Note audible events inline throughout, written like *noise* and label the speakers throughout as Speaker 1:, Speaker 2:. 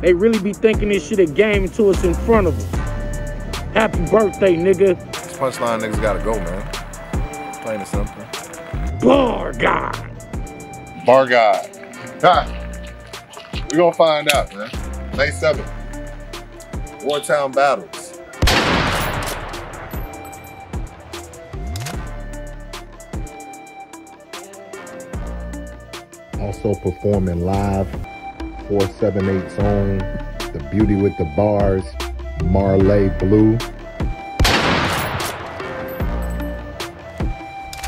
Speaker 1: They really be thinking this shit a game until it's in front of them. Happy birthday, nigga.
Speaker 2: These punchline niggas gotta go, man. Plain and simple.
Speaker 1: Bar God.
Speaker 2: Bar God. Ha. We gonna find out, man. May 7th. Wartown Battles.
Speaker 3: Also performing live, 478's own, The Beauty with the Bars, Marley Blue.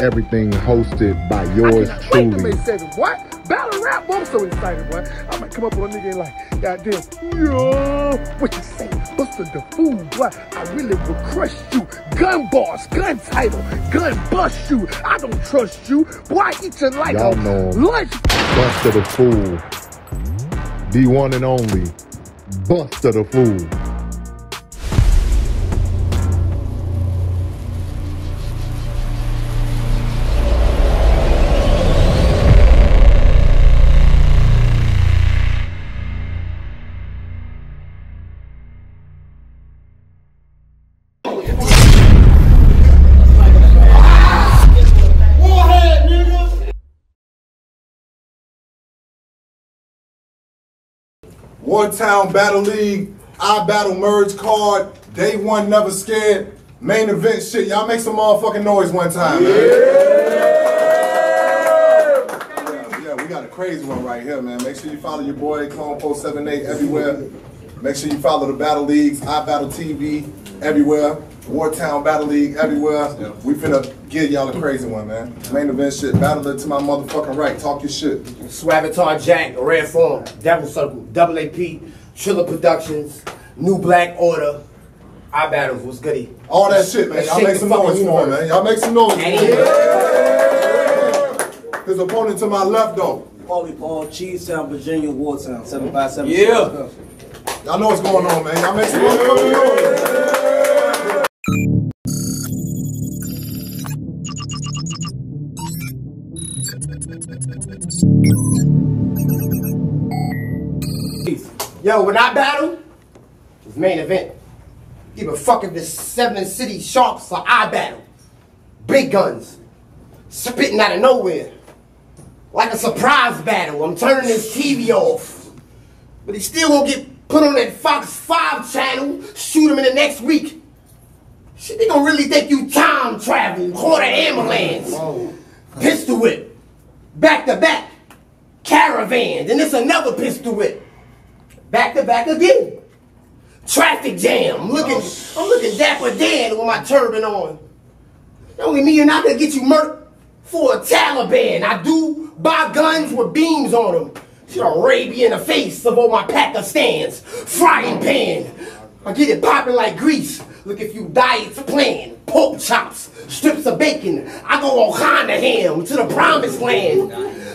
Speaker 3: Everything hosted by yours
Speaker 4: I cannot wait to
Speaker 3: truly.
Speaker 4: May 7th. Battle rap. I'm so excited, boy. I might come up with a nigga like, goddamn, yo, what you say? Buster the fool, boy. I really will crush you. Gun boss, gun title, gun bust you. I don't trust you. Boy, I eat you like
Speaker 3: Y'all
Speaker 4: a
Speaker 3: know.
Speaker 4: lunch.
Speaker 3: Buster the Fool. The one and only Buster the Fool.
Speaker 2: Wartown Battle League, I Battle Merge card, day one, never scared. Main event shit. Y'all make some motherfucking noise one time, man. Yeah, we got a crazy one right here, man. Make sure you follow your boy, Clone 478 everywhere. Make sure you follow the Battle Leagues, I Battle TV everywhere. Wartown Battle League everywhere. We finna give y'all a crazy one, man. Main event shit. Battle it to my motherfucking right. Talk your shit.
Speaker 5: Swavatar Jack, Red Form, Devil Circle, Double AP, Triller Productions, New Black Order, I Battles was goody.
Speaker 2: All that shit, man. Y'all make some noise for him, man. Y'all make some noise.
Speaker 5: And
Speaker 2: for him. His opponent to my left, though.
Speaker 6: Paulie Paul, Cheesetown, Virginia, Wartown, 757.
Speaker 5: Yeah.
Speaker 2: Y'all know what's going on, man. Y'all make some noise.
Speaker 5: Yo, when I battle, it's main event. Even fucking the seven city sharks for I battle. Big guns. Spitting out of nowhere. Like a surprise battle. I'm turning this TV off. But he still won't get put on that Fox 5 channel. Shoot him in the next week. Shit, they gonna really think you time travel. The ambulance. Pistol whip. Back to back. Caravan. Then it's another pistol whip. Back to back again. Traffic jam. I'm looking, oh, I'm looking dapper Dan with my turban on. Only me and I could get you murked for a Taliban. I do buy guns with beams on them. Should Arabia in the face of all my Pakistans. Frying pan. I get it popping like grease. Look if you diets plan. Pork chops, strips of bacon. I go on Honda ham to the promised land.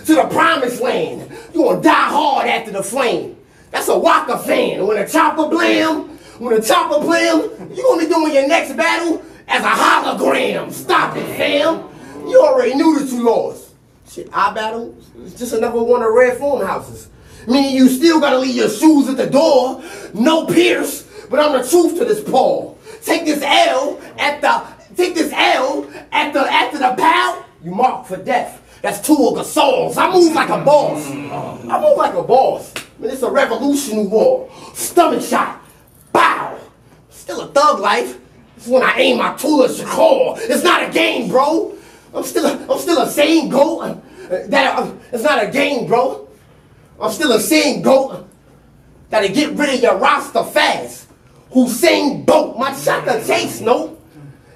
Speaker 5: To the promised land. You gonna die hard after the flame. That's a Waka fan. When a chopper blam, when a chopper blam, you gonna be doing your next battle as a hologram. Stop it, fam. You already knew that you lost. Shit, I battle. It's just another one of red farmhouses. Meaning you still gotta leave your shoes at the door. No pierce, but I'm the truth to this Paul. Take this L at the take this L at the after the pound, you mark for death. That's two of the souls. I move like a boss. I move like a boss. Man, it's a revolution war. Stomach shot. Bow. Still a thug life. It's when I aim my tool at core. It's not a game, bro. I'm still a, I'm still a sane goat. That it's not a game, bro. I'm still a sane goat. That'll get rid of your roster fast. Hussein Boat, my shaka taste, no.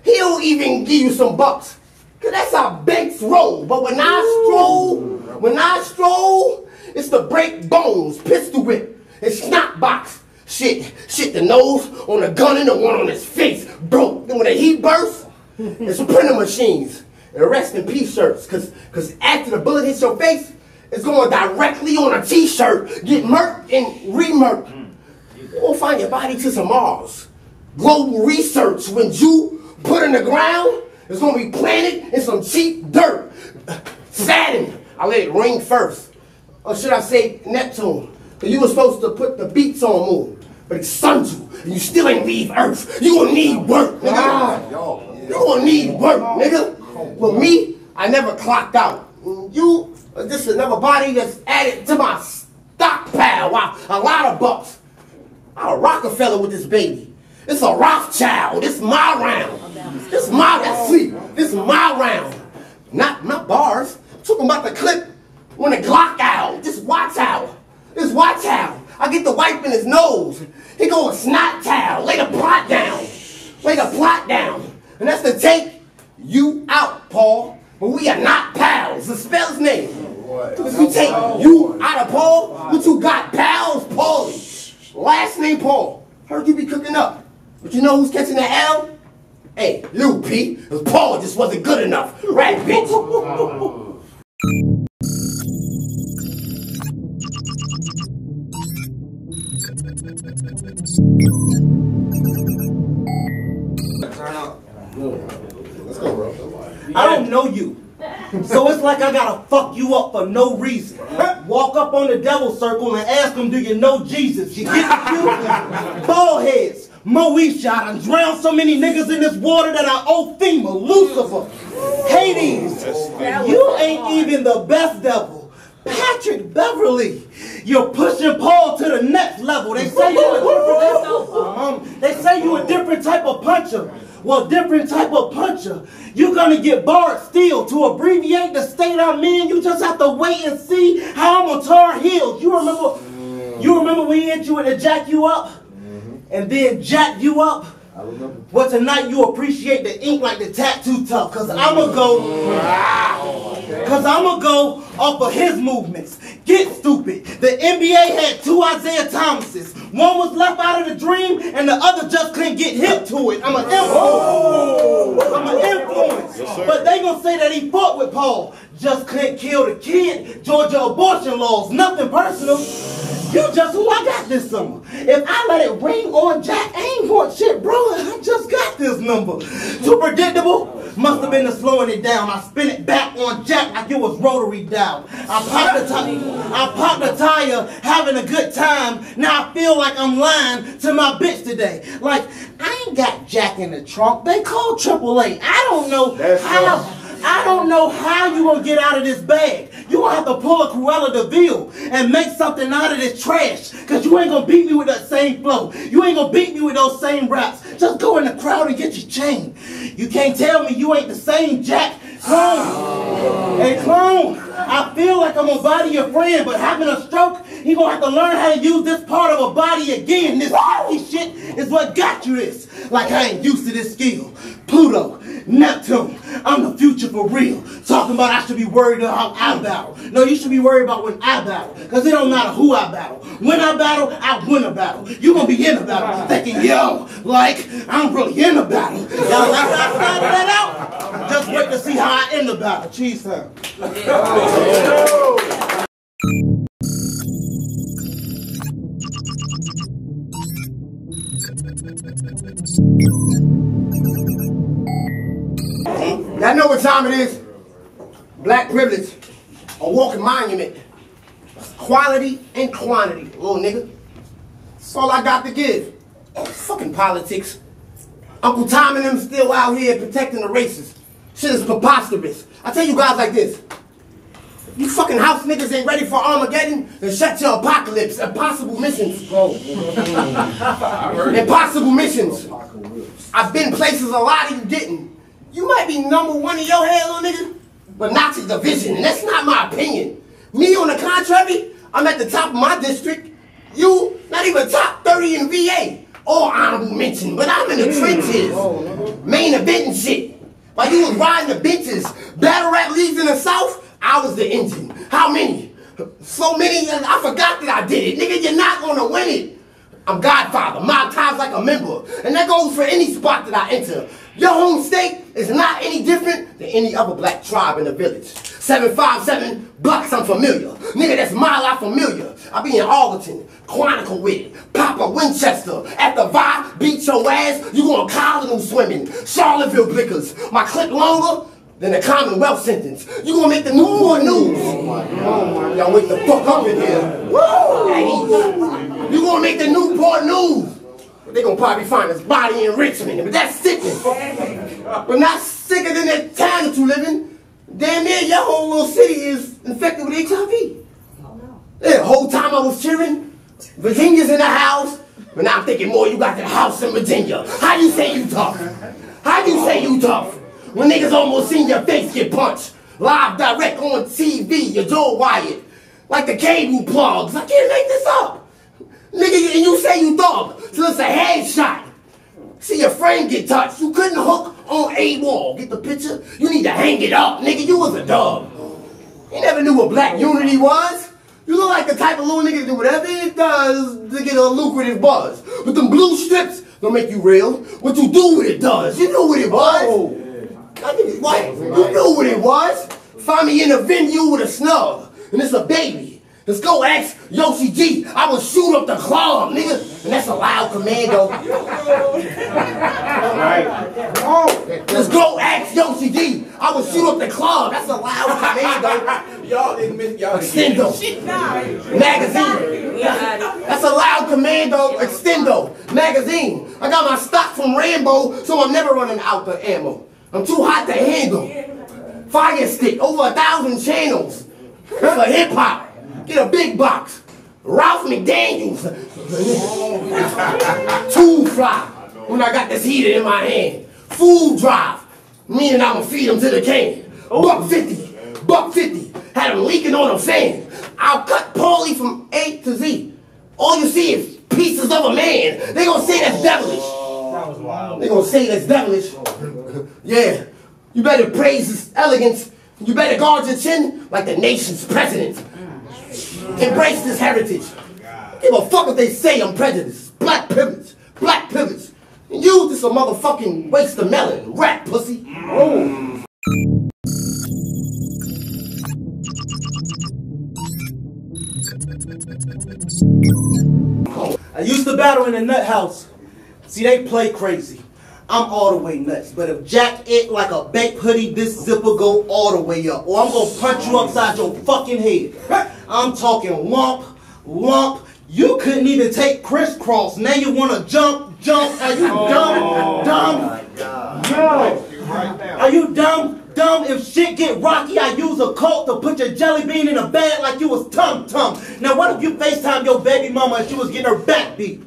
Speaker 5: He'll even give you some bucks. Cause that's how banks roll. But when I stroll, when I stroll, it's the break bones, pistol whip, and snot box. Shit, shit, the nose on the gun and the one on his face broke. Then when the heat bursts, it's printer machines and rest in peace shirts. Cause, cause after the bullet hits your face, it's going directly on a t-shirt. Get murked and re-murked. Mm. You won't find your body to some Mars. Global research, when you put in the ground, it's gonna be planted in some cheap dirt. Saturn, I let it ring first. Or should I say Neptune? Cause you were supposed to put the beats on Moon. But it sunned you, and you still ain't leave Earth. You gonna need work, nigga. You gonna need work, nigga. But me, I never clocked out. You, are just another body that's added to my stockpile. Wow, a lot of bucks. I'm a Rockefeller with this baby. It's a Rothschild. It's my round. This my sleep. This my round. Not not bars. I'm talking about the clip when the Glock out. Just watch out. Just watch out. I get the wipe in his nose. He go a snot towel. Lay the plot down. Lay the plot down. And that's the take you out, Paul. But we are not pals. The spell his name. If you take you out of Paul, what you got? Pals, Paulie. Last name Paul. Heard you be cooking up. But you know who's catching the L? Hey, Lil P. Cause Paul just wasn't good enough. Right, bitch?
Speaker 2: Go, bro.
Speaker 6: I don't know you. So it's like I gotta fuck you up for no reason. Walk up on the devil circle and ask him, do you know Jesus? You get cue? Bald heads. Moesha, I done drowned so many niggas in this water that I owe FEMA, Lucifer, Hades. You ain't even the best devil. Patrick Beverley, you're pushing Paul to the next level. They say you're a different, um, they say you a different type of puncher. Well, different type of puncher. You're gonna get barred still. To abbreviate the state I'm in, you just have to wait and see how I'm on Tar Heels. You remember? You remember we hit you and to jack you up, mm-hmm. and then jack you up. Well, tonight you appreciate the ink like the tattoo tough, cause I'ma go, cause I'ma go off of his movements. Get stupid. The NBA had two Isaiah Thomases. One was left out of the dream, and the other just couldn't get hip to it. I'm an influence. I'm an influence. But they gonna say that he fought with Paul. Just couldn't kill the kid. Georgia abortion laws. Nothing personal. You just who I got this summer. If I let it ring on Jack, I ain't want shit, bro. I just got this number. Too predictable. Must have been the slowing it down. I spin it back on Jack like it was rotary down. I popped the tire. I popped the tire, having a good time. Now I feel like I'm lying to my bitch today. Like I ain't got Jack in the trunk. They call AAA. I don't know
Speaker 2: That's
Speaker 6: how. I don't know how you gonna get out of this bag. You gonna have to pull a Cruella de Vil and make something out of this trash. Cause you ain't gonna beat me with that same flow. You ain't gonna beat me with those same raps. Just go in the crowd and get your chain. You can't tell me you ain't the same Jack. Clone. Oh. Hey clone, I feel like I'm gonna body your friend, but having a stroke, he gonna have to learn how to use this part of a body again. This shit is what got you this. Like I ain't used to this skill. Pluto, Neptune, I'm the future for real. Talking about I should be worried about how I battle. No, you should be worried about when I battle. Cause it don't matter who I battle. When I battle, I win a battle. You gonna be in a battle thinking, yo, like, I'm really in a battle. Y'all like I started that out? Just wait to see how I end the battle. Cheese time.
Speaker 5: Y'all know what time it is? Black privilege. A walking monument. Quality and quantity, little nigga. That's all I got to give. Fucking politics. Uncle Tom and them still out here protecting the races. Shit is preposterous. I tell you guys like this. You fucking house niggas ain't ready for Armageddon, then shut your apocalypse. Impossible missions. *laughs* Impossible missions. I've been places a lot of you didn't. You might be number one in your head, little nigga, but not to the vision, and that's not my opinion. Me, on the contrary, I'm at the top of my district. You, not even top 30 in VA. Or oh, honorable mention, but I'm in the hmm. trenches. Oh, Main event and shit. While you was riding the benches, battle rap leagues in the South, I was the engine. How many? So many, and I forgot that I did it. Nigga, you're not gonna win it. I'm Godfather, mob ties like a member. And that goes for any spot that I enter. Your home state is not any different than any other black tribe in the village. 757 blocks I'm familiar. Nigga, that's mile I familiar. I be in Arlington, Quantico with it. Papa Winchester. At the Vi, beat your ass, you gonna Colin swimming. Charlottesville blickers. My clip longer, than a Commonwealth sentence. You gonna make the new Newport News. Oh Y'all wake the fuck up in here. Woo! You gonna make the Newport News. They gonna probably find his body in Richmond, but that's sickening. But not sicker than that town that you live in. Damn near your whole little city is infected with HIV. Yeah, the whole time I was cheering, Virginia's in the house, but now I'm thinking more you got the house in Virginia. How you say you tough? How you say you tough? When niggas almost seen your face get punched. Live direct on TV, your Joe Wyatt. Like the cable plugs. I can't make this up. Nigga, and you say you thug, so it's a headshot. See your frame get touched. You couldn't hook on a wall. Get the picture? You need to hang it up, nigga. You was a dub. You never knew what black unity was. You look like the type of little nigga to do whatever it does to get a lucrative buzz. But them blue strips don't make you real. What you do with it does. You knew what it was. Oh. I did what? You knew what it was. Find me in a venue with a snub. And it's a baby. Let's go ask Yoshi G. I will shoot up the club, nigga. And that's a loud commando. All right. Let's go ask Yoshi G. I will shoot up the club. That's a loud commando. *laughs*
Speaker 2: Y'all didn't miss y'all.
Speaker 5: Extendo. Magazine. That's a loud commando. Extendo. Magazine. I got my stock from Rambo, so I'm never running out of ammo. I'm too hot to handle. Fire stick, over a thousand channels. For hip hop. Get a big box. Ralph McDaniels. *laughs* Two fly. When I got this heater in my hand. Food drive. Meaning I'ma feed them to the can. Oh. Buck 50. Buck 50. Had them leaking on a fan. I'll cut Paulie from A to Z. All you see is pieces of a man. They gonna say that's devilish. That was wild. They gonna say that's devilish. yeah. You better praise his elegance. You better guard your chin like the nation's president. Embrace this heritage. Give a fuck if they say I'm prejudiced. Black privilege. Black privilege. And you just a motherfucking waste of melon. Rat pussy. Oh.
Speaker 6: I used to battle in a nut house. See, they play crazy. I'm all the way nuts. But if Jack it like a baked hoodie, this zipper go all the way up. Or I'm gonna punch you upside your fucking head. I'm talking lump, lump. You couldn't even take crisscross. Now you wanna jump, jump. Are you oh dumb? dumb? No. Are you dumb? Dumb, if shit get rocky, I use a coat to put your jelly bean in a bag like you was tum tum. Now what if you FaceTime your baby mama and she was getting her back beat?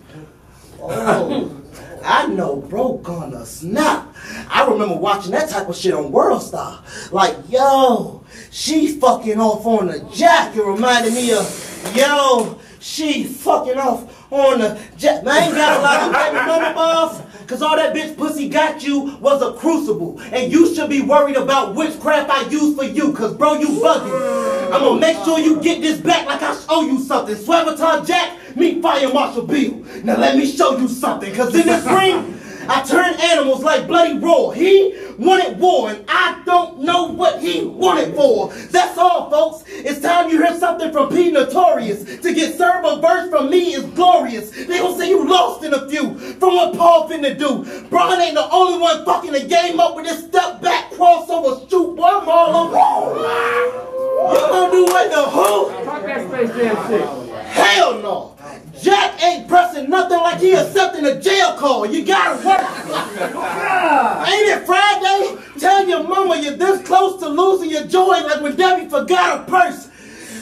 Speaker 6: Oh, I know bro gonna snap. I remember watching that type of shit on World Star. Like, yo, she fucking off on the jack. It reminded me of, yo, she fucking off on the jack. I ain't got a lot of baby mama balls. Cause all that bitch pussy got you was a crucible. And you should be worried about witchcraft I use for you. Cause bro, you bugging. I'm gonna make sure you get this back like I show you something. Swavatar Jack, meet Fire Marshal Bill. Now let me show you something. Cause in this ring, I turn animals like bloody raw. He wanted war, and I don't know what he wanted for. That's all, folks. It's time you hear something from P Notorious. To get served a verse from me is glorious. They gon' say you lost in a few from what Paul finna do. Braun ain't the only one fucking the game up with this step back crossover shoot. Boy, I'm all over. You gonna do what the who?
Speaker 1: Talk that Space Jam shit.
Speaker 6: Hell no. Jack ain't pressing nothing like he accepting a jail call. You gotta work. ain't it Friday? Tell your mama you're this close to losing your joy like when Debbie forgot her purse.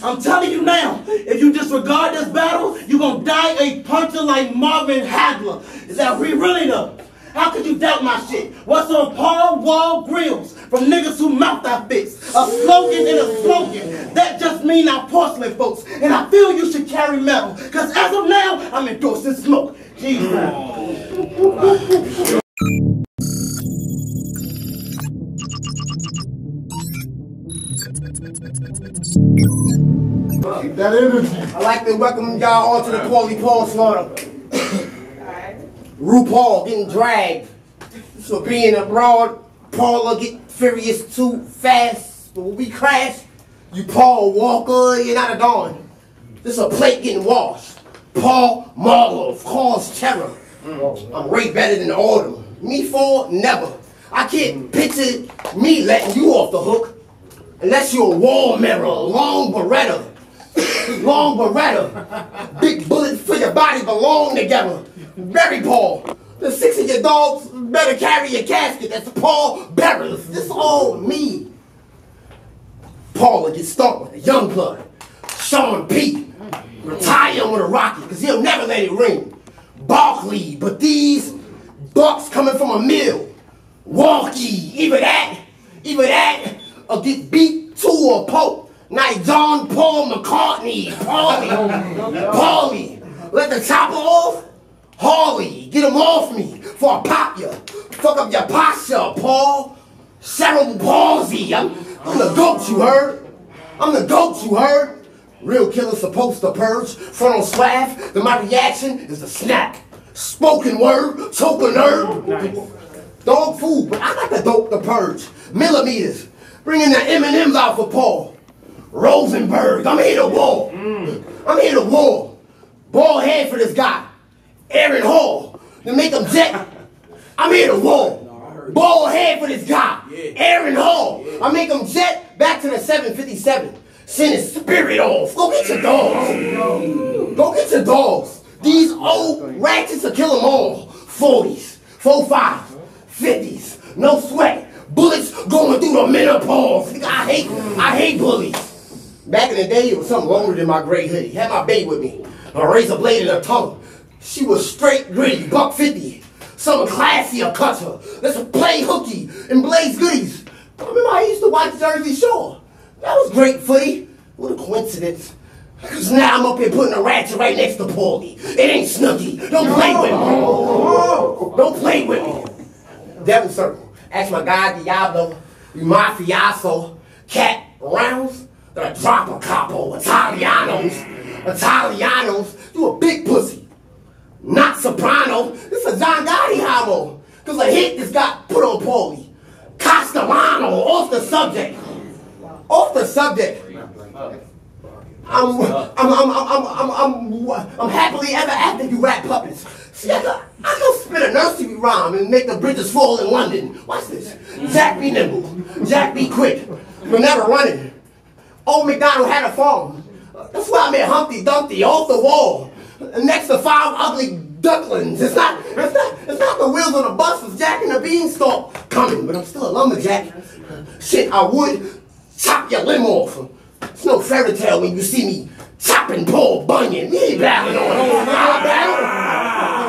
Speaker 6: I'm telling you now, if you disregard this battle, you gonna die a puncher like Marvin Hagler. Is that we really though? How could you doubt my shit? What's on Paul Wall Grills from niggas who mouth I fix? A slogan and a slogan. That just mean I'm porcelain, folks. And I feel you should carry metal. Cause as of now, I'm endorsing smoke. Jesus.
Speaker 2: Keep that energy.
Speaker 5: I'd like to welcome y'all all to the Quality Paul Slaughter. RuPaul getting dragged for being abroad. Paula get furious too fast. But when we crash, you Paul Walker, you're not a Dawn. This a plate getting washed. Paul Marlowe cause terror. I'm way better than all of them. Me for never. I can't picture me letting you off the hook unless you're a wall mirror, long beretta, *coughs* long beretta, big bullets for your body belong together. Very Paul. The six of your dogs better carry your casket. That's Paul Bearers. This all me. Paul will get stuck with a young blood. Sean P. Retire him with a rocket, because he'll never let it ring. Barkley, but these bucks coming from a mill. Walkie, either that, either that, or get beat to a pope. Like John Paul McCartney, Paulie, Paulie. Let the chopper off, Harley, get him off me, for I pop you. Fuck up your posture, Paul. Cerebral palsy, I'm, I'm the goat, you heard? I'm the goat, you heard? Real killer supposed to purge, front on swaff, then my reaction is a snack. Spoken word, choke a nerve. Dog food, but I got the dope to purge. Millimeters, bringing the M&M's out for Paul. Rosenberg, I'm here to war. Mm. I'm here to war. Ball head for this guy. Aaron Hall, to make him jet. I'm here to war. Ball head for this guy. Aaron Hall. I make him jet back to the 757. Send his spirit off. Go get your dogs. Go get your dogs. These old ratchets will kill them all. 40s, 45s, 50s. No sweat. Bullets going through the menopause. I hate, I hate bullies. Back in the day, it was something longer than my gray hoodie. Had my baby with me. A razor blade in her tongue. She was straight gritty, buck 50. Something classier cut her. Let's play hooky and blaze goodies. I remember I used to watch Jersey Shore. That was great footy. What a coincidence. Cause now I'm up here putting a ratchet right next to Paulie. It ain't Snooki. Don't play with me. Don't play with me. Devil Circle. Ask my guy Diablo, you mafioso, cat rounds, gonna drop a capo, Italianos, Italianos, you a big pussy. Not soprano, this is a John Gotti homo. Cause a hit just got put on Paulie. Castellano, off the subject. Off the subject. I'm, I'm, I'm, I'm, I'm, I'm, I'm, I'm happily ever after you rap puppets. See, I could, I spit a nursery rhyme and make the bridges fall in London. Watch this. Jack be nimble. Jack be quick. But never running. Old McDonald had a farm. That's why I made Humpty Dumpty off the wall. Next to five ugly ducklings. It's not, it's not, it's not the wheels on the bus, it's Jack and the Beanstalk coming, but I'm still a lumberjack. Shit, I would chop your limb off. It's no fairy tale when you see me chopping Paul Bunyan. Ain't battling on I battle.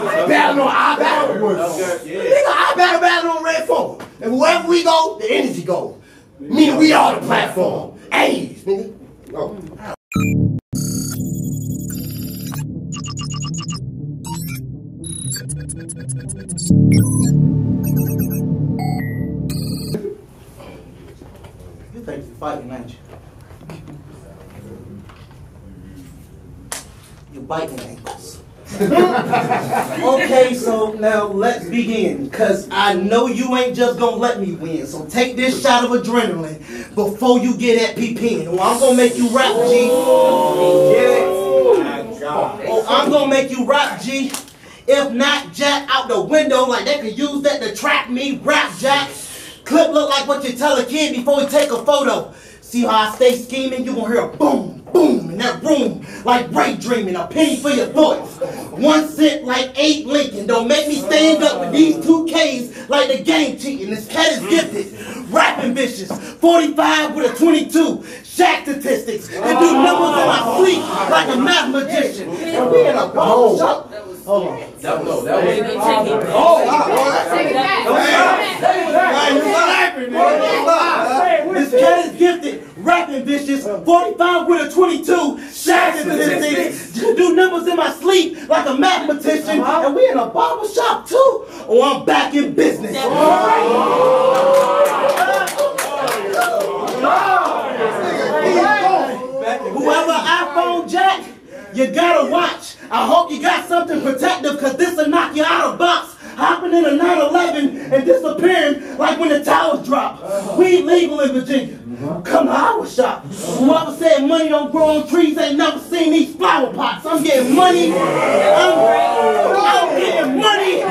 Speaker 5: I battling on I battle. Nigga, I battle battle on Red Phone. And wherever we go, the energy go. Meaning we are the platform. A's, nigga. Oh.
Speaker 6: You think you're fighting, ain't you? You're biting ankles. *laughs* okay, so now let's begin. Cause I know you ain't just gonna let me win. So take this shot of adrenaline before you get at PP. Or I'm gonna make you rap, G. Oh, oh I'm gonna make you rap, G. If not, Jack out the window like they could use that to trap me. Rap, Jack. Clip look like what you tell a kid before he take a photo. See how I stay scheming? You gonna hear a boom, boom in that room like Ray dreaming. A penny for your thoughts. One cent like eight Lincoln. Don't make me stand up with these two K's like the game cheating. This cat is gifted. Rap ambitious. 45 with a 22. Shaq statistics. And do numbers in my sleep like a math magician. And we in a ball shop. Hold on.
Speaker 7: That was, that was,
Speaker 6: This cat is gifted, rap ambitious, 45 with a 22, Shaq statistics, do numbers in my sleep like a mathematician, uh-huh. and we in a barber shop too, or I'm back in business. Whoever iPhone Jack, you gotta watch. I hope you got something protective, cause this'll knock you out of box. Hopping in a 911 and disappearing like when the towers drop. Uh-huh. We legal in Virginia. Uh-huh. Come to our shop. Whoever said money don't grow on trees ain't never seen these flower pots. I'm getting money. I'm, I'm getting money.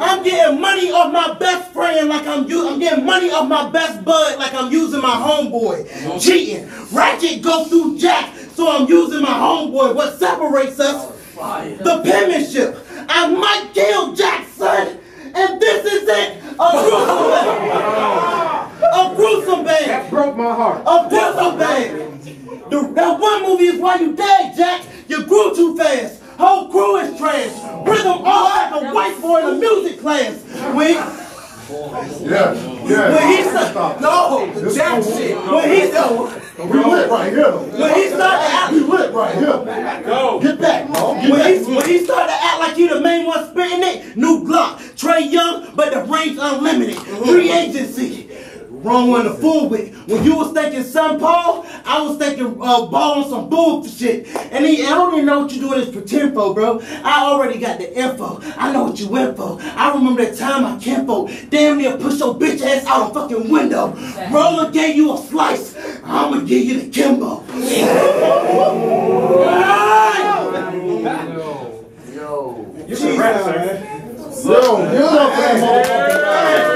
Speaker 6: I'm getting money off my best friend like I'm u- I'm getting money off my best bud like I'm using my homeboy. Uh-huh. Cheating. Ratchet go through Jack, so I'm using my homeboy. What separates us? The penmanship. I might kill Jack, son, and this is it. A *laughs* gruesome bag. A gruesome bag.
Speaker 5: Broke my heart.
Speaker 6: A gruesome bag. The, that one movie is why you dead, Jack. You grew too fast. Whole crew is trash. Rhythm off like a white boy in a music class. When,
Speaker 2: Yeah, yeah.
Speaker 6: when he started, no,
Speaker 2: This Jack shit.
Speaker 6: when he started,
Speaker 2: We lit right here.
Speaker 6: when he started to act,
Speaker 2: We lit right here. Go. Get back, Mom. Get
Speaker 6: when he, when he started to act like he the main one spitting it, new Glock, Trae Young, but the range unlimited, mm-hmm. free agency. Wrong one to fool with. When you was thinking Sun Paul, I was thinking uh, ball on some bullshit. And he, I don't even know what you're doing this pretend for, bro. I already got the info. I know what you went for. I remember that time I Kimbo damn near push your bitch ass out a fucking window. Roller gave you a slice. I'ma give you the Kimbo.
Speaker 2: Yo, get up that motherfucker.